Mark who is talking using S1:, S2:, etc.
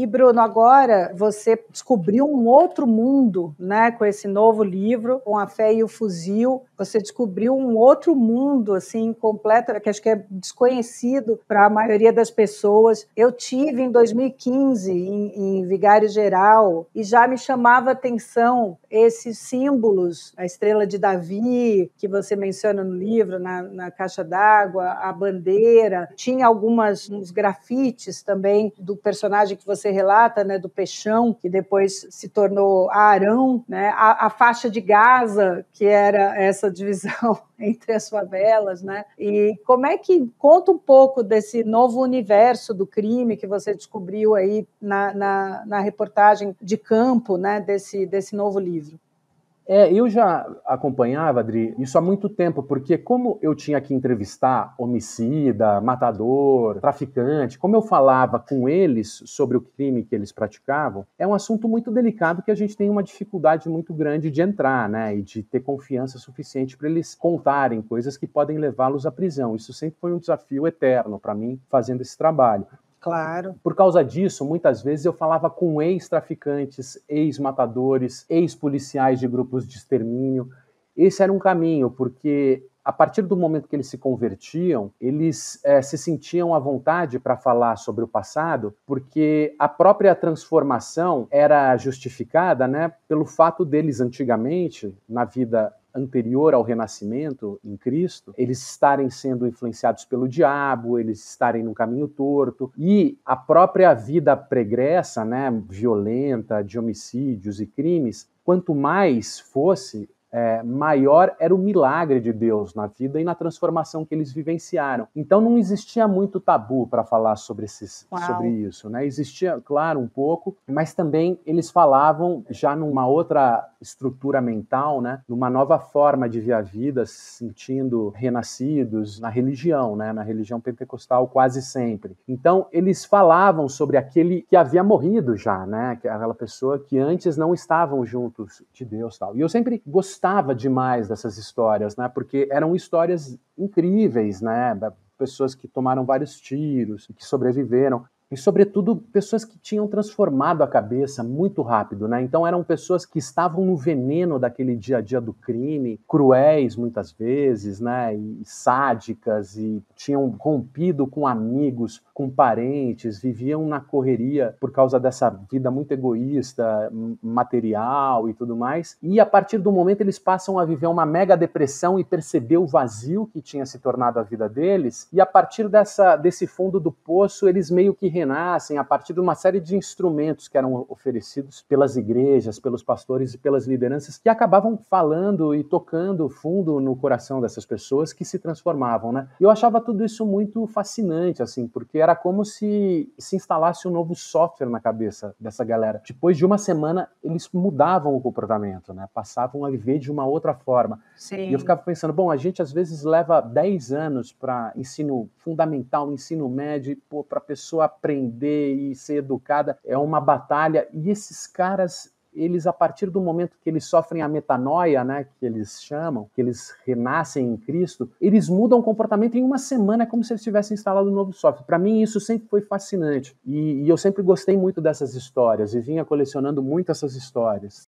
S1: E Bruno, agora você descobriu um outro mundo, né, com esse novo livro, com a fé e o fuzil. Você descobriu um outro mundo assim completo, que acho que é desconhecido para a maioria das pessoas. Eu tive em 2015 em, em Vigário Geral e já me chamava atenção esses símbolos, a estrela de Davi que você menciona no livro, na, na caixa d'água, a bandeira. Tinha algumas uns grafites também do personagem que você relata, né, do Peixão, que depois se tornou Arão, né, a, a faixa de Gaza, que era essa divisão entre as favelas, né? E como é que conta um pouco desse novo universo do crime que você descobriu aí na, na, na reportagem de campo, né? Desse, desse novo livro.
S2: É, eu já acompanhava, Adri, isso há muito tempo, porque como eu tinha que entrevistar homicida, matador, traficante, como eu falava com eles sobre o crime que eles praticavam, é um assunto muito delicado que a gente tem uma dificuldade muito grande de entrar, né, e de ter confiança suficiente para eles contarem coisas que podem levá-los à prisão. Isso sempre foi um desafio eterno para mim fazendo esse trabalho.
S1: Claro.
S2: Por causa disso, muitas vezes eu falava com ex-traficantes, ex-matadores, ex-policiais de grupos de extermínio. Esse era um caminho, porque a partir do momento que eles se convertiam, eles é, se sentiam à vontade para falar sobre o passado, porque a própria transformação era justificada né, pelo fato deles, antigamente, na vida anterior ao renascimento em Cristo, eles estarem sendo influenciados pelo diabo, eles estarem no caminho torto e a própria vida pregressa, né, violenta, de homicídios e crimes, quanto mais fosse é, maior era o milagre de Deus na vida e na transformação que eles vivenciaram. Então não existia muito tabu para falar sobre, esses, sobre isso. Né? Existia, claro, um pouco, mas também eles falavam já numa outra estrutura mental, né? numa nova forma de ver a vida, se sentindo renascidos na religião, né? na religião pentecostal quase sempre. Então eles falavam sobre aquele que havia morrido já, né? aquela pessoa que antes não estavam juntos de Deus. Tal. E eu sempre gostava demais dessas histórias, né? Porque eram histórias incríveis, né? Pessoas que tomaram vários tiros, que sobreviveram e, sobretudo, pessoas que tinham transformado a cabeça muito rápido, né? Então, eram pessoas que estavam no veneno daquele dia a dia do crime, cruéis muitas vezes, né? E sádicas, e tinham rompido com amigos, com parentes, viviam na correria por causa dessa vida muito egoísta, material e tudo mais. E, a partir do momento, eles passam a viver uma mega depressão e perceber o vazio que tinha se tornado a vida deles. E, a partir dessa, desse fundo do poço, eles meio que renascem a partir de uma série de instrumentos que eram oferecidos pelas igrejas, pelos pastores e pelas lideranças que acabavam falando e tocando fundo no coração dessas pessoas que se transformavam, né? E eu achava tudo isso muito fascinante, assim, porque era como se se instalasse um novo software na cabeça dessa galera. Depois de uma semana, eles mudavam o comportamento, né? Passavam a viver de uma outra forma.
S1: Sim.
S2: E eu ficava pensando, bom, a gente às vezes leva 10 anos para ensino fundamental, ensino médio, para a pessoa aprender e ser educada é uma batalha. E esses caras, eles a partir do momento que eles sofrem a metanoia, né, que eles chamam, que eles renascem em Cristo, eles mudam o comportamento em uma semana, é como se eles tivessem instalado um novo software. Para mim isso sempre foi fascinante e, e eu sempre gostei muito dessas histórias e vinha colecionando muito essas histórias.